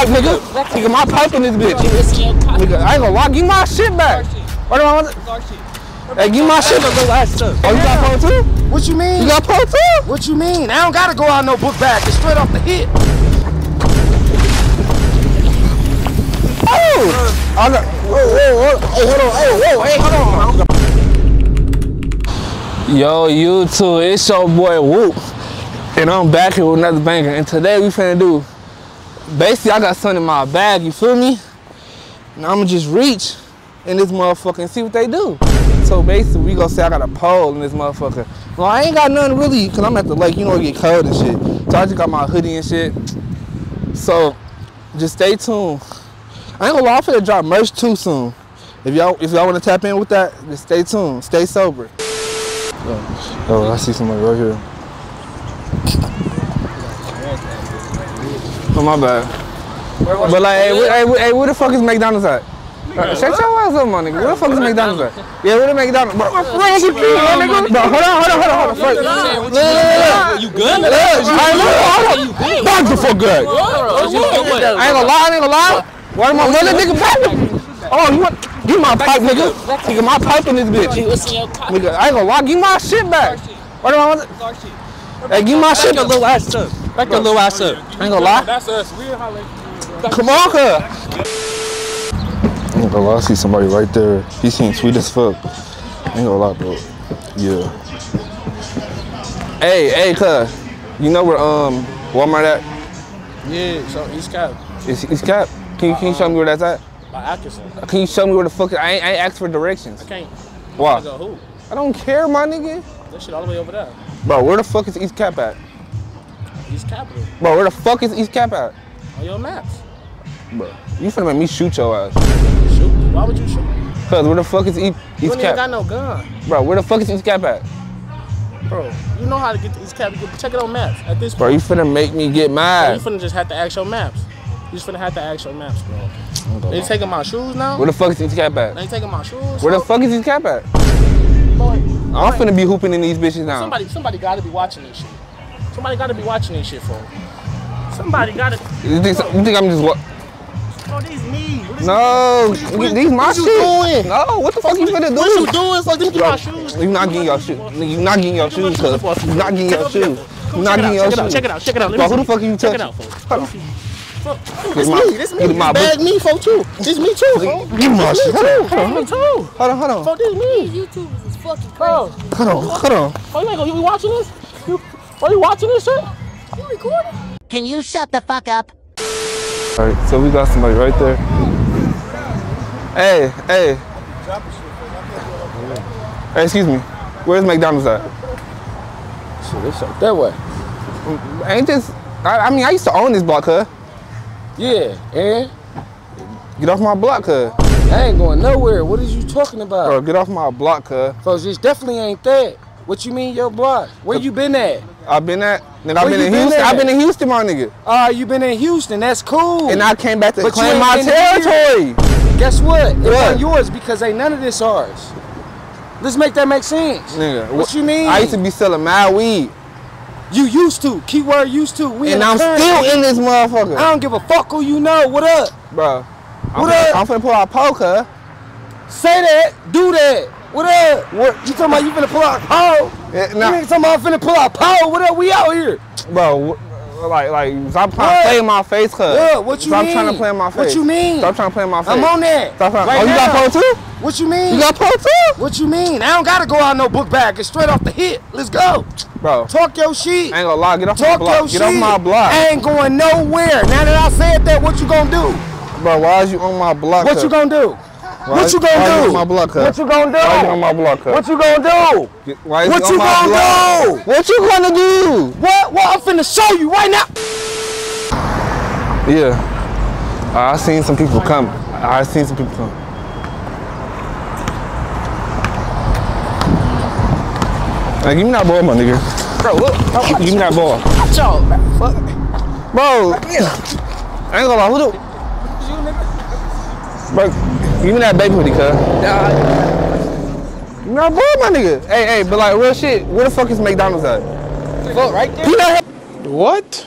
pipe, nigga. Nigga, my pipe in this bitch. Nigga, I ain't gonna lie. Give my shit back. What do I want? Hey, give my shit back. Oh, you got pole too? What you mean? You got pole too? What you mean? I don't gotta go out no book bag. It's straight off the hip. Oh! I got. Whoa, whoa, whoa. Hey, hold on. Hey, whoa, hey, hold on. Yo, YouTube, it's your boy Woop. And I'm back here with another banger. And today we finna do, basically I got something in my bag, you feel me? And I'ma just reach in this motherfucker and see what they do. So basically we gonna say I got a pole in this motherfucker. Well, I ain't got nothing really, cause I'm at the lake, you know, it get cold and shit. So I just got my hoodie and shit. So just stay tuned. I ain't gonna lie, I'm drop merch too soon. If y'all if y'all wanna tap in with that, just stay tuned. Stay sober. Oh, oh, I see somebody right here. Oh my bad. But like, hey, where, hey, where, hey, where the fuck is McDonald's at? Uh, shut your ass up, my nigga. Where the fuck is McDonald's at? Yeah, where the McDonald's? Bro, bro, bro, hold on, hold on, hold on, hold on. First, look, look, look. You good? Look, I know, hold on. Back the fuck good. I ain't gonna lie, I ain't gonna lie. Why my mother nigga pipe? Oh, you want? Give my pipe, nigga. Nigga, my pipe in this bitch. Nigga, I ain't gonna lie. Give my shit back. What do I want? Hey, give my shit Back your little ass up. Back your little ass up. I ain't gonna lie. That's us. We're hollering. Come on, cuz. I ain't gonna lie. I see somebody right there. He seems sweet as fuck. I ain't gonna lie, bro. Yeah. Hey, hey, cuz. You know where um Walmart at? Yeah, so East Cap. Is is Cap? Can you, can you show me where that's at? By Atkinson. Can you show me where the fuck? I ain't, I ain't asked for directions. I can't. Why? I go who? I don't care, my nigga. That shit all the way over there. Bro, where the fuck is East Cap at? East Capitol. Bro, where the fuck is East Cap at? On your maps. Bro, you finna make me shoot your ass. Shoot. Why would you shoot? Cause where the fuck is East, You East ain't even got no gun. Bro, where the fuck is East Cap at? Bro, you know how to get to East Cap. You check it on maps. At this Bro, point, you finna make me get mad. you finna just have to ask your maps. You just finna have to ask your maps, bro. They taking my shoes now? Where the fuck is East Cap at? They taking my shoes? Where the fuck is East Cap at? Boy, I'm finna be hooping in these bitches now. Somebody, somebody gotta be watching this shit. Somebody gotta be watching this shit for. Somebody gotta. You think, you think I'm just what? Oh, these me. What is No, what- these my what shit. doing? No, what the fuck you finna do? What you doing? Fuck, let me get my shoes. You not getting your shoes. You not getting your shoes, cuz. You not getting your shoes. You not getting your Check it out. shoes. Check it out. Check it out. Let Bro, me who the see. fuck you Check it touching? out, folks. Hold on. This my- me. This me. get This my bag me, folks too. This me too, folks. Give me my shit. Hold on, Hold on, me too. hold on, hold on. Folks, this me. These YouTubers is fucking Bro, crazy. Hold on, hold on. oh, you ain't gonna oh, you be watching this? You, are you watching this shit? You recording? Can you shut the fuck up? All right, so we got somebody right there. Hey, hey. Hey, excuse me. Where's McDonald's at? Shit, it's up that way. Ain't this? I, I mean, I used to own this block, huh? Yeah, and Get off my block, huh? I ain't going nowhere. What is you talking about? Bro, get off my block, huh? Folks, this definitely ain't that. What you mean your block? Where you been at? I've been at, nigga, I've been in been Houston. I've been in Houston, my nigga. Ah, you been in Houston. That's cool. And I came back to But claim my been here. territory. Guess what? It's What? wasn't yours because ain't none of this ours. Let's make that make sense. Nigga, What wh- you mean? I used to be selling mad weed. You used to. Keyword used to. We And I'm current- still in this motherfucker. I don't give a fuck who you know. What up? Bro, I'm, What finna, up? I'm finna pull out poker. Say that. Do that. What up? What? You talking about you finna pull out pole? Yeah, You nah, niggas talking about finna pull out pole? What up? We out here. bro, like, like, stop trying What? to play in my face, cuz. What? What you Stop mean? trying to play in my face. What you mean? Stop trying to play in my face. I'm on that. Stop trying. Right oh, you got now. pole too? What you mean? You got pole too? what you mean? I don't gotta go out no book bag. It's straight off the hit. Let's go. Bro, Talk your shit. I ain't gonna lie. Get off my Talk block. your Get shit. off my block. I ain't going nowhere. Now that I said that, what you gonna do? Bro, why is you on my block? What cuz? you gonna do? Why what is- you gonna is do? on my block, cuz? What you gonna do? Why is you on do? my block, cuz? What you gonna do? Why is What on you my gonna block? do? What you gonna do? What? What? I'm finna show you right now. Yeah. I seen some people come. I seen some people come. Hey, give me that ball, my nigga. Bro, look. Give me that ball. Watch out, man. Fuck. Bro, I ain't gonna lie, who the... Bro, give me that baby hoodie, cuz. Give me that ball, my nigga. Hey, hey, but like, real shit, where the fuck is McDonald's at? Fuck right there. You know What?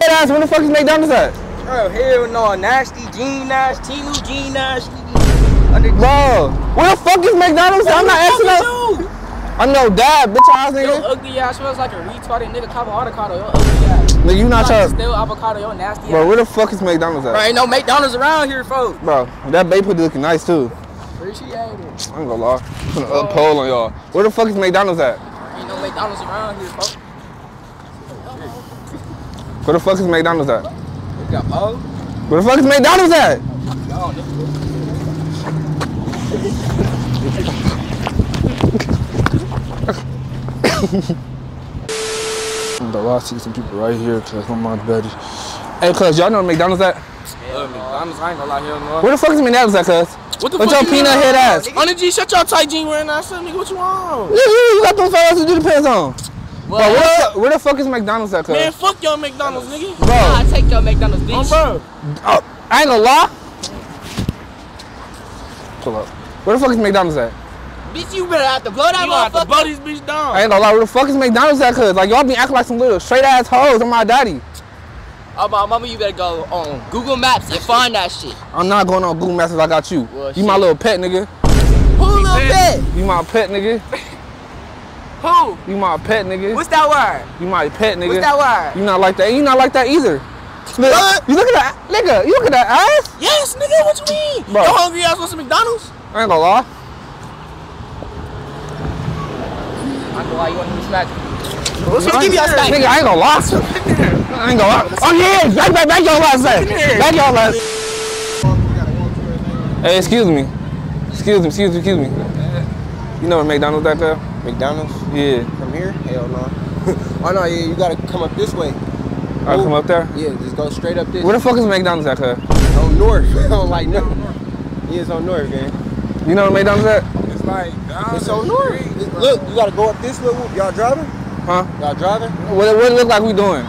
Hey, ass, where the fuck is McDonald's at? Bro, hell no, nasty, Gene Nash, Tinu, Gene Nash. Under Bro, where the fuck is McDonald's? I'm not asking that. I'm no dad, bitch ass Yo, nigga. ugly ass smells like a retarded nigga of avocado. Yo, ugly ass. Nigga, you not trying. Still avocado, yo, nasty Bro, ass. where the fuck is McDonald's Bro, at? ain't no McDonald's around here, folks. Bro, that hoodie looking nice too. Appreciate it. I ain't gonna lie. I'm gonna up pole on y'all. Oh. Where the fuck is McDonald's at? Ain't no McDonald's around here, folks. Where the fuck is McDonald's at? We got Mo. Where the fuck is McDonald's at? Bro, I see some people right here because I'm on buddy. Hey, cuz, y'all know where McDonald's at? Uh, McDonald's, I ain't gonna lie here, no. Where the fuck is McDonald's at, cuz? What the What's fuck your peanut on? head ass? Honey G, shut your tight jean wearing ass up, nigga. What you on? You, you, you got those fat ass to do the pants on. Bro, where, the, where the fuck is McDonald's at, cuz? Man, fuck your McDonald's, nigga. Bro, I take your McDonald's, Oh, bitch. bro. oh, I ain't gonna lie. Pull up. Where the fuck is McDonald's at? Bitch, you better have to blow that You gonna have to motherfucker. blow these bitch down. I ain't gonna lie, where the fuck is McDonald's at, cuz? Like, y'all be acting like some little straight ass hoes on my daddy. Oh, my mama, you better go on Google Maps and find that shit. I'm not going on Google Maps if I got you. Well, you my little pet, nigga. Who little bit? You my pet, nigga. Who? You my pet, nigga. What's that word? You my pet, nigga. What's that word? You not like that. You not like that either. Look, you look at that, nigga. You look at that ass. Yes, nigga, what you mean? Bro. Your hungry ass want some McDonald's? I ain't gonna lie. I know why you want me to smack. What's gonna give you a Nigga, snack? I ain't gonna lie. I ain't gonna lie. Oh yeah, back, back, back your last say. Back your last. Hey, excuse me. Excuse me, excuse me, excuse me. You know where McDonald's at there? McDonald's Yeah. from here? Hell no. oh no, yeah, you gotta come up this way. I come up there. Yeah, just go straight up this. Where the fuck is McDonald's at, cuz? On north. on like no. Yeah, it's on north, man. You know where McDonald's at? It's like, It's on north. Look, you gotta go up this little. Y'all driving? Huh? Y'all driving? What, what it look like we doing?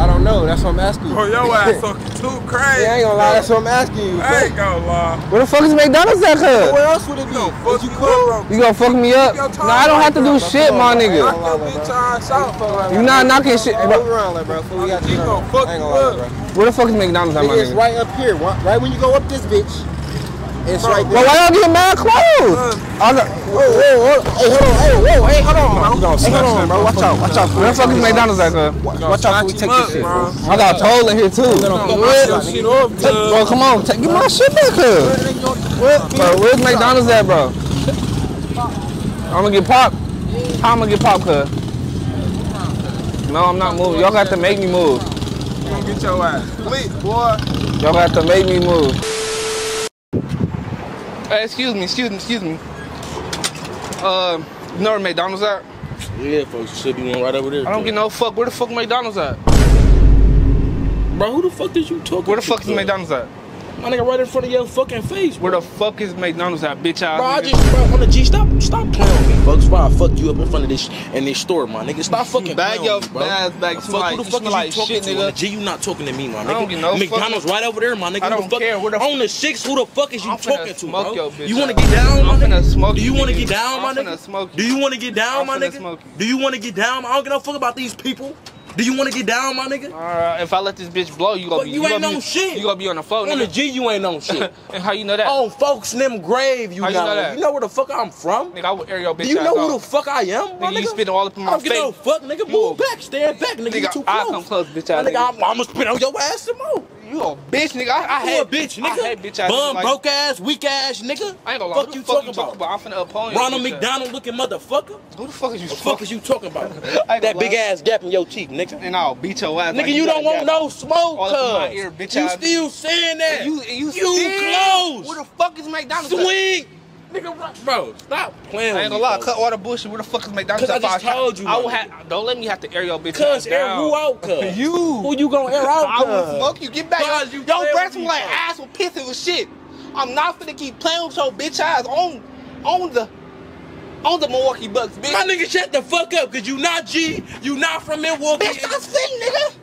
I don't know. That's what I'm asking you. Bro, your ass fucking too crazy. Yeah, I ain't gonna lie. That's what I'm asking you. I ain't gonna lie. Where the fuck is McDonald's at, cuz? Where else would it be? Fuck Is you you cool? bro. You gonna fuck me up? Yo, No, I don't have to do shit, my nigga. Knock your bitch ass out. You not knocking shit. Move Bro, around, like, bro. We got He gonna fuck I ain't you gonna lie, bro. Where the fuck is McDonald's at, my It's right up here. Right right when you go up this bitch. It's right Bro, there. why y'all get mad close? I got, Whoa, whoa, whoa. Hey, hold on. Hey, whoa, hey, hold on, bro. Hey, hold on, bro. Watch out, watch out. where the fuck is McDonald's at, cuz? Watch out before we take this shit. bro. I got toll in here too. Your shit off, Take- Bro, come on, take, get my shit back here. Bro, where's McDonald's at, bro? I'm gonna get popped. How I'm gonna get popped, cuz? No, I'm not moving. Y'all got to make me move. Get your ass split, boy. Y'all got to make me move. Hey, excuse me, excuse me, excuse me. Uh, you know where McDonald's at? Yeah, folks, should be one right over there. I don't get no fuck. Where the fuck McDonald's at? Bro, who the fuck did you talk Where the fuck is? McDonald's at? My nigga right in front of your fucking face. Where the fuck is McDonald's at, bitch ass Bro, I just, bro, on the G, stop, stop playing with me, folks. Before I fuck you up in front of this, in this store, my nigga. Stop fucking Bag playing your with me, bro. ass back. Fuck, like- who the fuck is like you talking shit, to? nigga. On the G, you not talking to me, my nigga. don't get no McDonald's right over there, my nigga. I don't fuck- care. Where the on the six, who the fuck is you I'm talking to, bro? your bitch you wanna get down, my nigga? smoke Do you wanna get down, my nigga? Do you. you wanna get down, my nigga? Do you wanna get down? I don't give no fuck about these people. Do you wanna get down, my nigga? Alright, if I let this bitch blow, you gonna But be. you ain't gonna no be, shit. You gonna be on the phone, On the. G, you ain't no shit. and how you know that? on folks in them grave, you How you know that? You know where the fuck I'm from? Nigga, I would air your bitch Do you know who the fuck I am, my Nigga, you nigga? spitting all up in my don't face. no fuck, nigga. You Move a- back, stand back, nigga. you Nigga, too I close. Come close, bitch My ass nigga, nigga. I'm, I'ma spit on your ass some more. You a bitch, nigga. I, I You hate a bitch, nigga. I hate bitch ass Bum, like- broke ass, weak ass, nigga. I ain't gonna lie. Fuck you the fuck talking you talking about? about? I'm finna uphold you. Ronald. McDonald looking motherfucker. Who the fuck is you? The fuck is you talking about? That big lie. ass gap in your cheek, nigga. And I'll beat your ass. Nigga, like you got don't want no smoke, All up in my cuz. ear, bitch You still saying that? You, you, you close. Where the fuck is McDonald's? Swing. Nigga, ru- bro, stop playing I with ain't me, gonna lie, cut all the bullshit. Where the fuck is McDonald's? Cause I at? just If told you, I will my have. Don't let me have to air your bitch Cuz air who out, cuz? You. Who you gonna air out, I will cuz? smoke you. Get back. Cuz Yo, you yo playing breath with some me, like cuz. ass with piss with shit. I'm not finna keep playing with your bitch ass on, on the, on the Milwaukee Bucks, bitch. My nigga, shut the fuck up, cause you not G, you not from Milwaukee. bitch, stop sitting, nigga.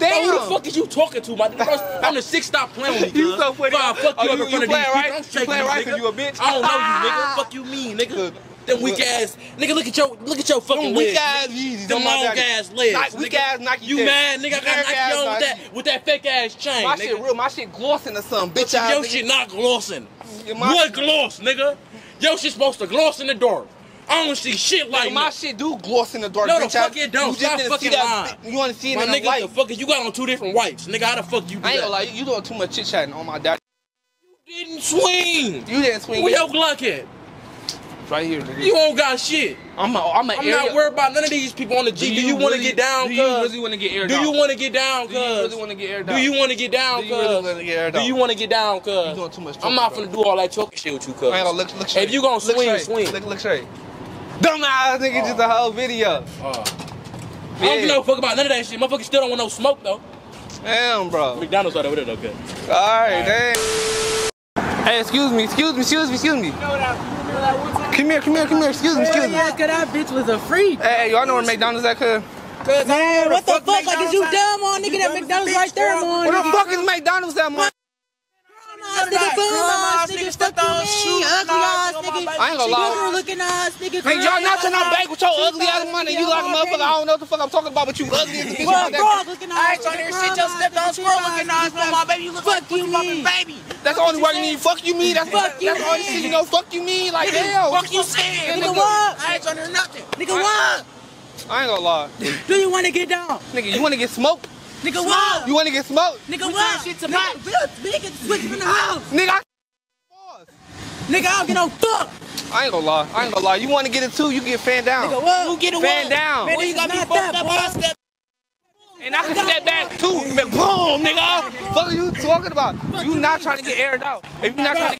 Bro, who the fuck is you talking to, my nigga? I'm the six, stop playing with me, You cuz. so funny. Bro, fuck Oh, you you- you playing right? Don't You playing right 'cause nigga. you a bitch? I don't know you, nigga. Fuck you mean, nigga. Them weak ass nigga. Look at your look at your fucking Them weak legs. ass Yeezys. Them long ass legs. Nike- weak ass Nike You mad, nigga? I got Nike on with that with that fake ass chain. My nigga. shit real. My shit glossing or something. Bitch. Your shit not glossing. What gloss, nigga? Your shit supposed to gloss in the dark. I don't see shit like Nigga, my shit do gloss in the dark. No, the fuck ass. it don't. You just Stop didn't fucking see that. lying. You want to see it My in the nigga, light. the fuck is you got on two different whites, nigga? How the fuck you do I ain't that? gonna lie. You doing too much chit chatting on my dad. You didn't swing. You didn't swing. Where your Glock at? right here, nigga. You don't got shit. I'm a, I'm, a I'm not worried about none of these people on the G. Do you, want to get down, Do you really want to get aired Do you want to get down, Do you really cuz? want to get aired Do you want to get down, Do you really want to get aired Do you want to get down, You doing too much I'm not bro. finna do all that talking shit with you, cuz. I look, look straight. If you gonna Look swing, straight. swing. Look, look straight. Dumbass nigga, just a whole video. Uh, I don't give no fuck about none of that shit. Motherfucker still don't want no smoke though. Damn, bro. McDonald's right over there though, cuz. All right, damn. Hey, excuse me, excuse me, excuse me, excuse me. Come here, come here, come here. Excuse me, excuse me. Yeah, cause that bitch was a freak. Hey, y'all know where McDonald's at, cuz? Man, what the fuck? Like, is you dumb on nigga? That McDonald's right there, on. Where the fuck is McDonald's at, man? Nigga, boom ass nigga, fuck you, man. Ugly ass nigga. I ain't gonna lie. Booger looking ass nigga. Hey, y'all not trying to bank with your ugly ass money. You like a motherfucker. I don't know what the fuck I'm talking about, but you ugly as a bitch. What, about that. frog looking ass. I ain't trying to hear shit. Your step on squirrel looking ass on my baby. You look like Fuck you, pussy popping mean. baby. That's the only word you need. Fuck you, me. That's Fuck you, That's the only me. shit you know. Fuck you, me. Like damn. Fuck you saying. Nigga, what? I ain't trying to hear nothing. Nigga, what? I ain't gonna lie. Do you want to get down? Nigga, you wanna get smoked? Nigga, what? You wanna get smoked? Nigga, what? shit to Nigga, bitch, Nigga, switch from the house. Nigga, I, Nigga, I don't get no fuck. I ain't gonna lie. I ain't gonna lie. You wanna get it too? You get fan down. Nigga, what? You get a Fan what? down. Man, you got me fucked that, up. I step. And I can step back too. Boom, nigga. What are you talking about? You not trying to get aired out. If you not trying to